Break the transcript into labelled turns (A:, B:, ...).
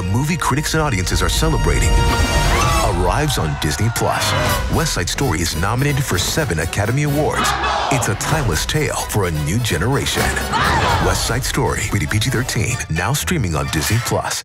A: the movie critics and audiences are celebrating arrives on Disney Plus. West Side Story is nominated for seven Academy Awards. It's a timeless tale for a new generation. West Side Story, rated PG-13, now streaming on Disney Plus.